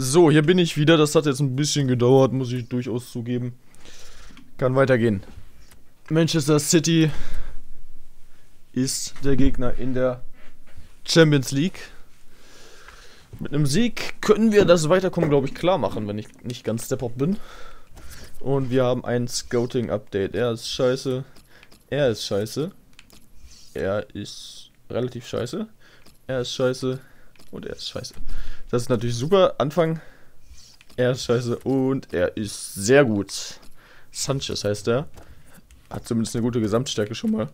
So, hier bin ich wieder. Das hat jetzt ein bisschen gedauert, muss ich durchaus zugeben. Kann weitergehen. Manchester City ist der Gegner in der Champions League. Mit einem Sieg können wir das Weiterkommen, glaube ich, klar machen, wenn ich nicht ganz Step-Up bin. Und wir haben ein Scouting-Update. Er ist scheiße. Er ist scheiße. Er ist relativ scheiße. Er ist scheiße. Und er ist scheiße. Das ist natürlich super. Anfang. Er ist scheiße. Und er ist sehr gut. Sanchez heißt er. Hat zumindest eine gute Gesamtstärke schon mal.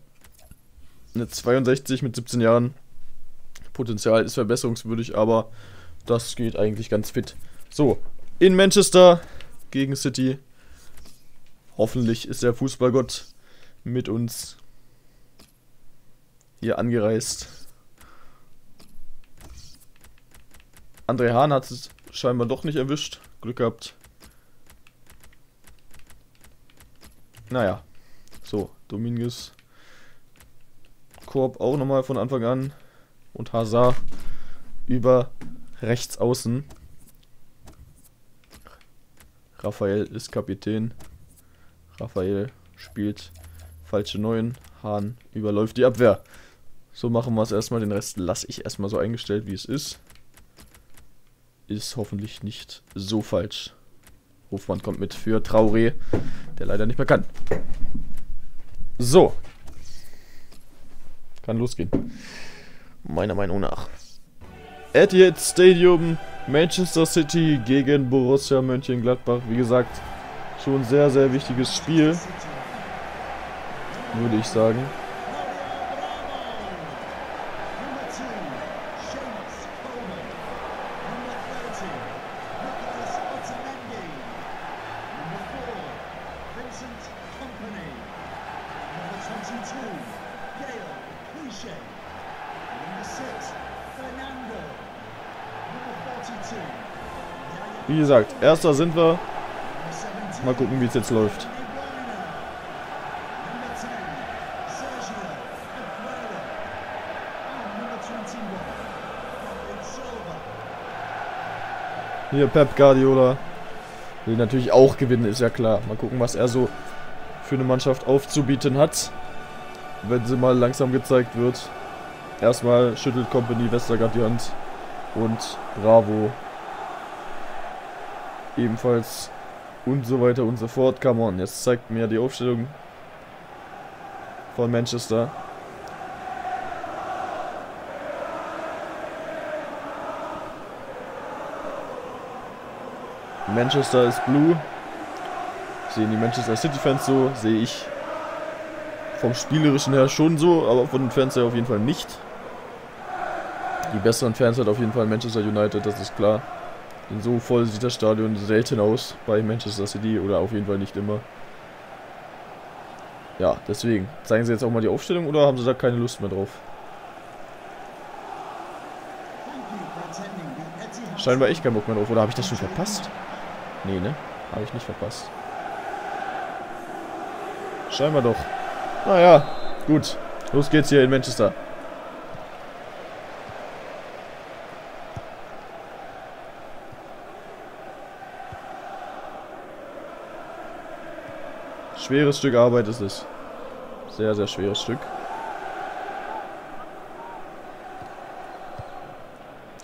Eine 62 mit 17 Jahren. Potenzial ist verbesserungswürdig, aber das geht eigentlich ganz fit. So, in Manchester gegen City. Hoffentlich ist der Fußballgott mit uns hier angereist. André Hahn hat es scheinbar doch nicht erwischt. Glück gehabt. Naja. So, Dominguez. Korb auch nochmal von Anfang an. Und Hazard über rechts außen. Raphael ist Kapitän. Raphael spielt falsche 9. Hahn überläuft die Abwehr. So machen wir es erstmal. Den Rest lasse ich erstmal so eingestellt, wie es ist. Ist hoffentlich nicht so falsch. Hofmann kommt mit für Traoré, der leider nicht mehr kann. So. Kann losgehen. Meiner Meinung nach. Etihad Stadium, Manchester City gegen Borussia Mönchengladbach. Wie gesagt, schon sehr, sehr wichtiges Spiel. Würde ich sagen. Wie gesagt, erster sind wir. Mal gucken, wie es jetzt läuft. Hier Pep Guardiola will natürlich auch gewinnen, ist ja klar. Mal gucken, was er so für eine Mannschaft aufzubieten hat. Wenn sie mal langsam gezeigt wird. Erstmal schüttelt Company Westergaard die Hand. Und Bravo ebenfalls und so weiter und so fort. Come on, jetzt zeigt mir die Aufstellung von Manchester. Manchester ist blue. Sehen die Manchester City Fans so, sehe ich vom spielerischen her schon so, aber von den Fans her auf jeden Fall nicht. Die besseren Fans hat auf jeden Fall Manchester United, das ist klar. Denn so voll sieht das Stadion selten aus bei Manchester City oder auf jeden Fall nicht immer. Ja, deswegen. Zeigen Sie jetzt auch mal die Aufstellung oder haben Sie da keine Lust mehr drauf? Scheinbar echt keinen Bock mehr drauf. Oder habe ich das schon verpasst? Nee, ne? Habe ich nicht verpasst. Scheinbar doch. Naja, gut. Los geht's hier in Manchester. Schweres Stück Arbeit ist es. Sehr, sehr schweres Stück.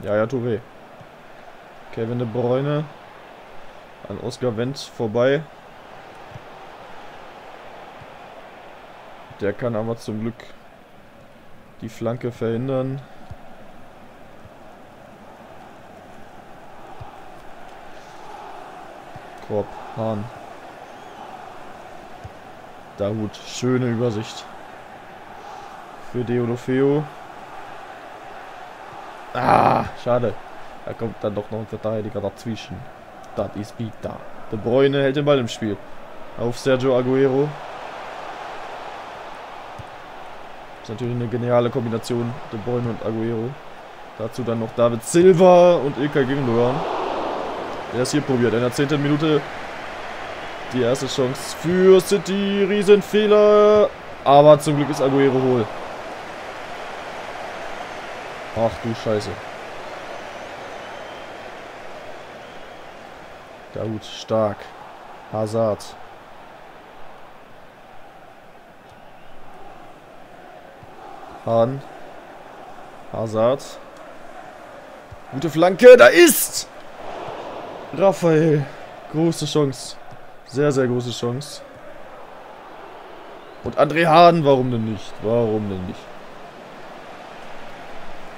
Ja, ja, Touré. Kevin de Bruyne. An Oscar Wendt vorbei. Der kann aber zum Glück die Flanke verhindern. Korb, Hahn. Da gut, schöne Übersicht. Für Deolofeo. Ah, schade. Da kommt dann doch noch ein Verteidiger dazwischen. Das ist bitter. De Bruyne hält den Ball im Spiel. Auf Sergio Aguero. Ist natürlich eine geniale Kombination. De Bruyne und Aguero. Dazu dann noch David Silva und Ilka Gündogan. Der es hier probiert. In der 10. Minute die erste Chance für City. Riesenfehler. Aber zum Glück ist Aguero hohl. Ach du Scheiße. Da gut, stark. Hazard. Hahn. Hazard. Gute Flanke, da ist Raphael. Große Chance. Sehr, sehr große Chance. Und André Hahn, warum denn nicht? Warum denn nicht?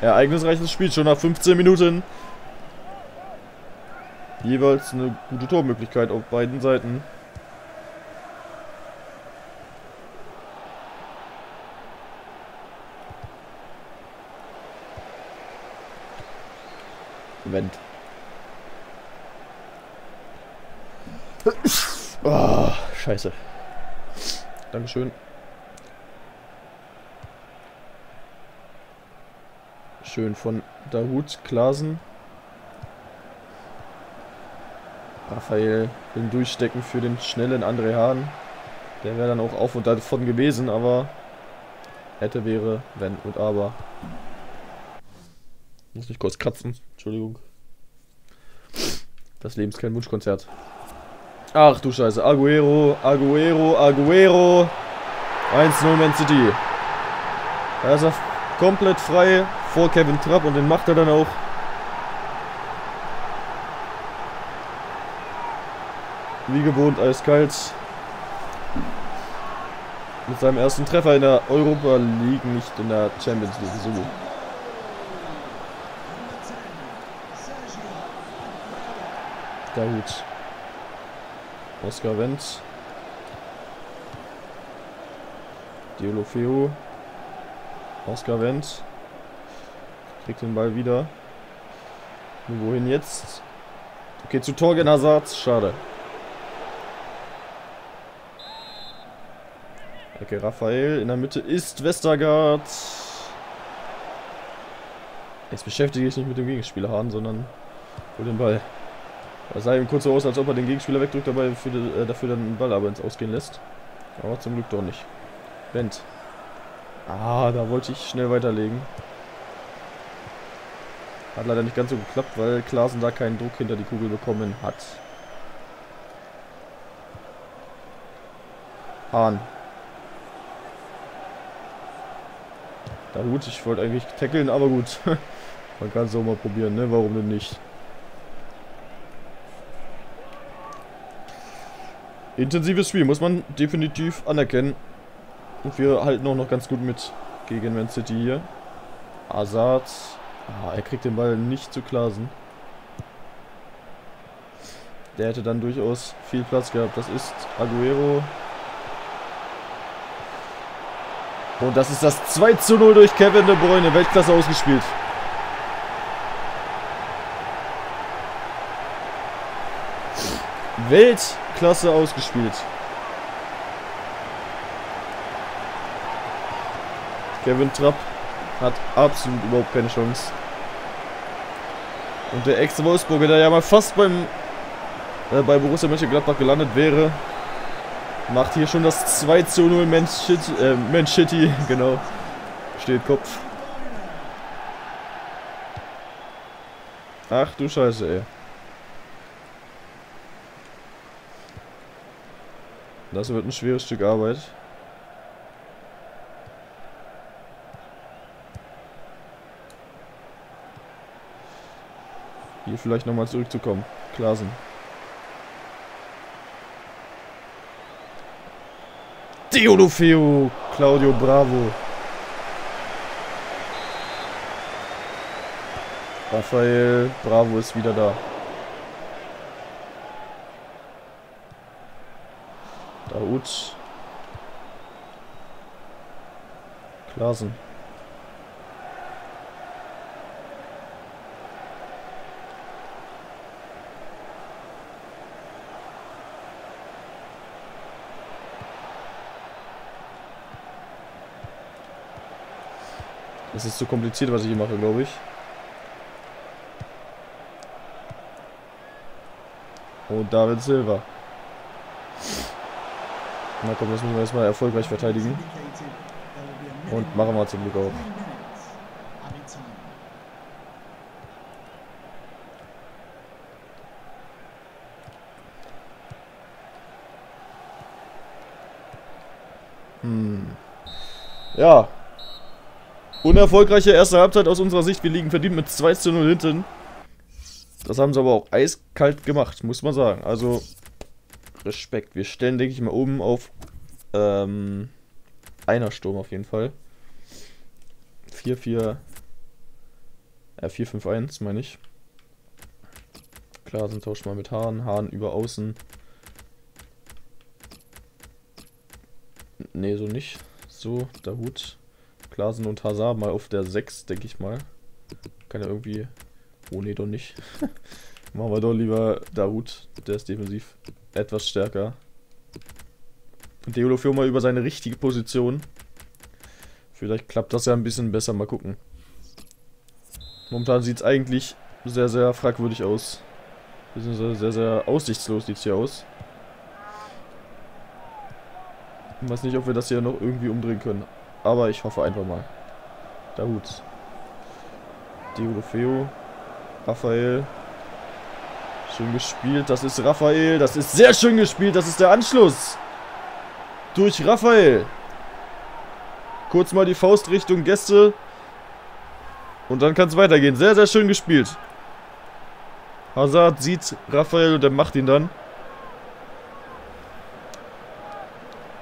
Ereignisreiches Spiel, schon nach 15 Minuten. Jeweils eine gute Tormöglichkeit auf beiden Seiten. Moment. Oh, scheiße. Dankeschön. Schön von Dahut, Klasen. Raphael will durchstecken für den schnellen André Hahn. Der wäre dann auch auf und davon gewesen, aber hätte, wäre, wenn und aber. Muss nicht kurz kratzen. Entschuldigung. Das Leben ist kein Wunschkonzert. Ach du Scheiße. Aguero, Aguero, Aguero. 1-0 Man City. Da ist er komplett frei vor Kevin Trapp und den macht er dann auch. Wie gewohnt eiskalt. Mit seinem ersten Treffer in der Europa League, nicht in der Champions League. So gut. Oscar Wendt. Diolofeo. Oscar Wendt. Kriegt den Ball wieder. Und wohin jetzt? Okay, zu Torgen Hazard. Schade. Okay, Raphael. In der Mitte ist Westergaard. Jetzt beschäftige ich mich nicht mit dem Gegenspieler Hahn, sondern hol den Ball. Das sah ihm kurz so aus, als ob er den Gegenspieler wegdrückt, dabei für äh, dafür dann den Ball aber ins Ausgehen lässt. Aber zum Glück doch nicht. Bent. Ah, da wollte ich schnell weiterlegen. Hat leider nicht ganz so geklappt, weil Klaasen da keinen Druck hinter die Kugel bekommen hat. Hahn. Da gut, ich wollte eigentlich tackeln, aber gut. Man kann es auch mal probieren, ne? Warum denn nicht? Intensives Spiel, muss man definitiv anerkennen. Und wir halten auch noch ganz gut mit gegen Man City hier. Hazard. Ah, er kriegt den Ball nicht zu Klasen. Der hätte dann durchaus viel Platz gehabt. Das ist Aguero. Und das ist das 2 zu 0 durch Kevin De Bruyne. Weltklasse ausgespielt. Weltklasse ausgespielt. Kevin Trapp hat absolut überhaupt keine Chance. Und der Ex-Wolfsburger, der ja mal fast beim äh, bei Borussia Mönchengladbach gelandet wäre, macht hier schon das 2 zu 0 Man City, äh, genau. Steht Kopf. Ach du Scheiße, ey. Das wird ein schweres Stück Arbeit. Hier vielleicht nochmal zurückzukommen. Klasen. Deolofeo, Claudio Bravo. Raphael Bravo ist wieder da. Daoud. Klasen. Das ist zu kompliziert, was ich hier mache, glaube ich. Und David Silva. Na komm, das müssen wir erstmal erfolgreich verteidigen. Und machen wir zum Glück auch. Hm. Ja. Unerfolgreiche erste Halbzeit aus unserer Sicht. Wir liegen verdient mit 2 zu 0 hinten. Das haben sie aber auch eiskalt gemacht, muss man sagen. Also Respekt. Wir stellen, denke ich mal, oben auf ähm, einer Sturm auf jeden Fall. 4-4 äh, 4-5-1, meine ich. Klar, sind tauscht mal mit Hahn. Hahn über außen. Ne, so nicht. So, der Hut. Klasen und Hazard mal auf der 6, denke ich mal. Kann ja irgendwie. Oh ne, doch nicht. Machen wir doch lieber Dahut. Der ist defensiv etwas stärker. Und Deolofio mal über seine richtige Position. Vielleicht klappt das ja ein bisschen besser. Mal gucken. Momentan sieht es eigentlich sehr, sehr fragwürdig aus. Beziehungsweise sehr, sehr aussichtslos sieht es hier aus. Ich weiß nicht, ob wir das hier noch irgendwie umdrehen können. Aber ich hoffe einfach mal. Dahut. Deolofeo. Raphael. Schön gespielt. Das ist Raphael. Das ist sehr schön gespielt. Das ist der Anschluss. Durch Raphael. Kurz mal die Faust Richtung Gäste. Und dann kann es weitergehen. Sehr, sehr schön gespielt. Hazard sieht Raphael und er macht ihn dann.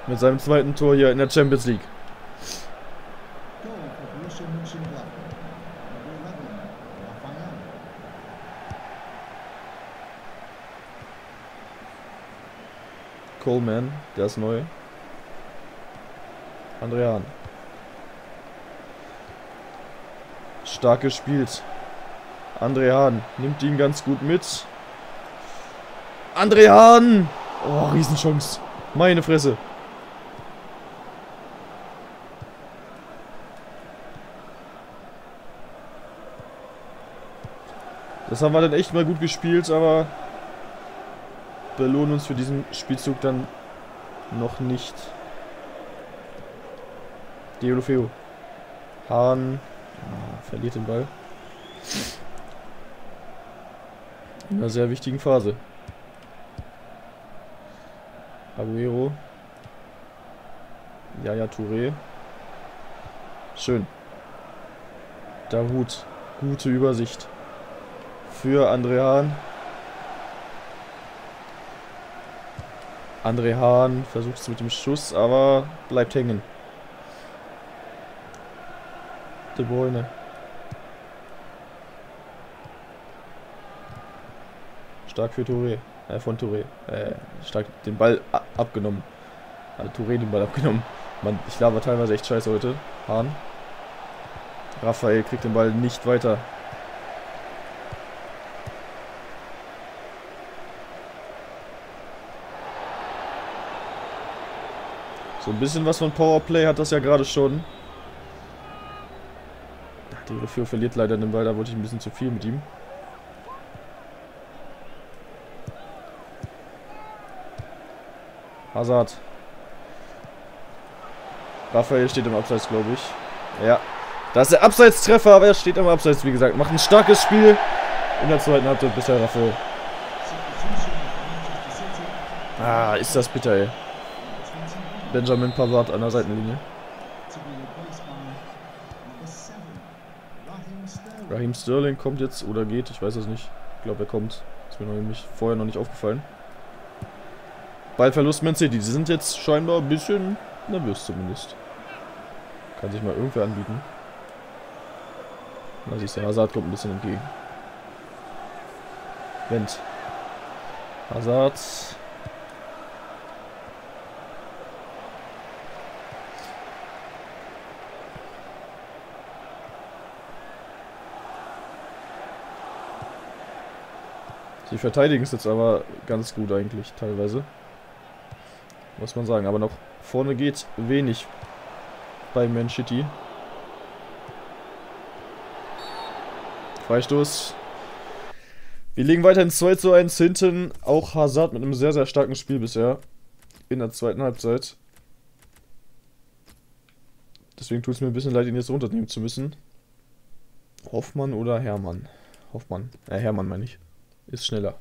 Mit seinem zweiten Tor hier in der Champions League. Coleman, der ist neu. Andrean. Stark gespielt. André Hahn nimmt ihn ganz gut mit. André Hahn! Oh, Riesenchance. Meine Fresse. Das haben wir dann echt mal gut gespielt, aber belohnen uns für diesen Spielzug dann noch nicht. Deolofeo. Hahn ah, verliert den Ball. In einer sehr wichtigen Phase. Aguero. Yaya Touré. Schön. Dahut. Gute Übersicht. Für André Hahn. André Hahn versucht es mit dem Schuss, aber bleibt hängen. De Bruyne. Stark für Touré. Äh, von Touré. Äh, stark den Ball abgenommen. Also Touré den Ball abgenommen. Man, ich laber teilweise echt scheiße heute. Hahn. Raphael kriegt den Ball nicht weiter. So ein bisschen was von Powerplay hat das ja gerade schon. Die Refio verliert leider den Ball, da wollte ich ein bisschen zu viel mit ihm. Hazard. Raphael steht im Abseits, glaube ich. Ja. Da ist der Abseitstreffer, aber er steht im Abseits, wie gesagt. Macht ein starkes Spiel in der zweiten Halbzeit bisher, Raphael. Ah, ist das bitter, ey. Benjamin Pavard an der Seitenlinie. Raheem Sterling kommt jetzt oder geht, ich weiß es nicht. Ich glaube, er kommt. Ist mir noch nicht, vorher noch nicht aufgefallen. Ballverlust Man City. Die sind jetzt scheinbar ein bisschen nervös zumindest. Kann sich mal irgendwer anbieten. Da siehst du, Hazard kommt ein bisschen entgegen. Wendt. Hazard. Sie verteidigen es jetzt aber ganz gut eigentlich, teilweise. Muss man sagen. Aber noch vorne geht wenig bei Man City. Freistoß. Wir liegen weiterhin 2 zu 1 hinten. Auch Hazard mit einem sehr, sehr starken Spiel bisher. In der zweiten Halbzeit. Deswegen tut es mir ein bisschen leid, ihn jetzt runternehmen zu müssen. Hoffmann oder Hermann? Hoffmann. Äh, Hermann meine ich ist schneller.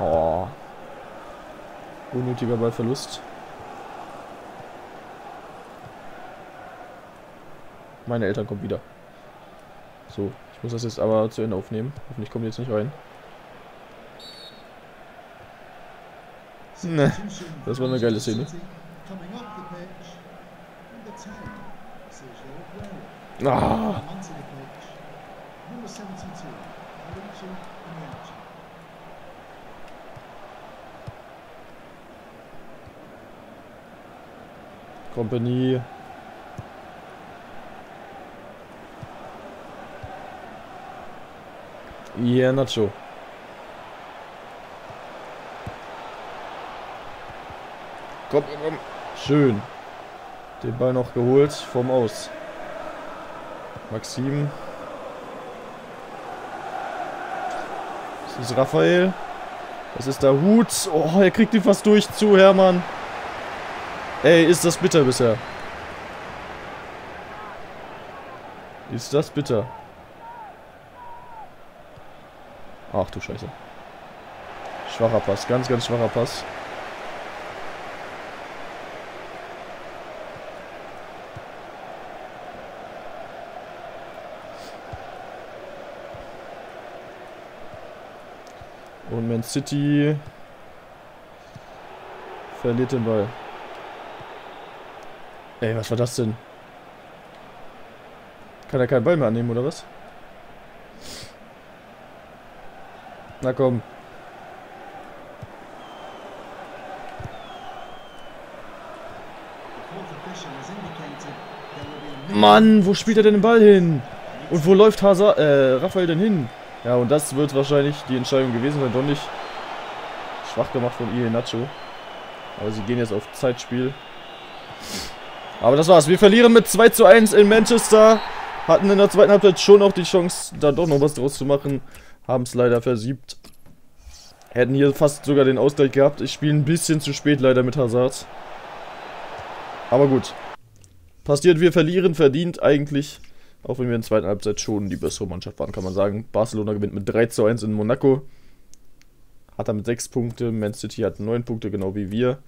Oh. Unnötiger Ballverlust. Meine Eltern kommen wieder. So, ich muss das jetzt aber zu Ende aufnehmen. Hoffentlich kommen die jetzt nicht rein. Ne, das war eine geile Szene. Ah. Kompanie. Ja, Nacho. Komm, komm. Schön. Den Ball noch geholt vom Aus. Maxim. Das ist Raphael. Das ist der Hut. Oh, er kriegt ihn fast durch zu, Hermann. Ey, ist das bitter bisher. Ist das bitter. Ach du Scheiße. Schwacher Pass, ganz, ganz schwacher Pass. Man City verliert den Ball. Ey, was war das denn? Kann er keinen Ball mehr annehmen, oder was? Na komm. Mann, wo spielt er denn den Ball hin? Und wo läuft Hazard, äh, Raphael denn hin? Ja, und das wird wahrscheinlich die Entscheidung gewesen sein. Doch nicht schwach gemacht von Ie Nacho. Aber sie gehen jetzt auf Zeitspiel. Aber das war's. Wir verlieren mit 2 zu 1 in Manchester. Hatten in der zweiten Halbzeit schon auch die Chance, da doch noch was draus zu machen. Haben es leider versiebt. Hätten hier fast sogar den Ausgleich gehabt. Ich spiele ein bisschen zu spät leider mit Hazard. Aber gut. Passiert, wir verlieren, verdient eigentlich. Auch wenn wir in der zweiten Halbzeit schon die bessere Mannschaft waren, kann man sagen. Barcelona gewinnt mit 3 zu 1 in Monaco. Hat damit 6 Punkte. Man City hat 9 Punkte, genau wie wir.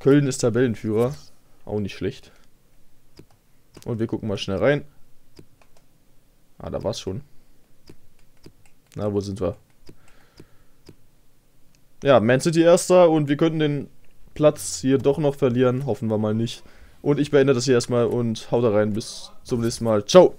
Köln ist Tabellenführer. Auch nicht schlecht. Und wir gucken mal schnell rein. Ah, da war's schon. Na, wo sind wir? Ja, Man City erster und wir könnten den Platz hier doch noch verlieren. Hoffen wir mal nicht. Und ich beende das hier erstmal und haut da rein. Bis zum nächsten Mal. Ciao!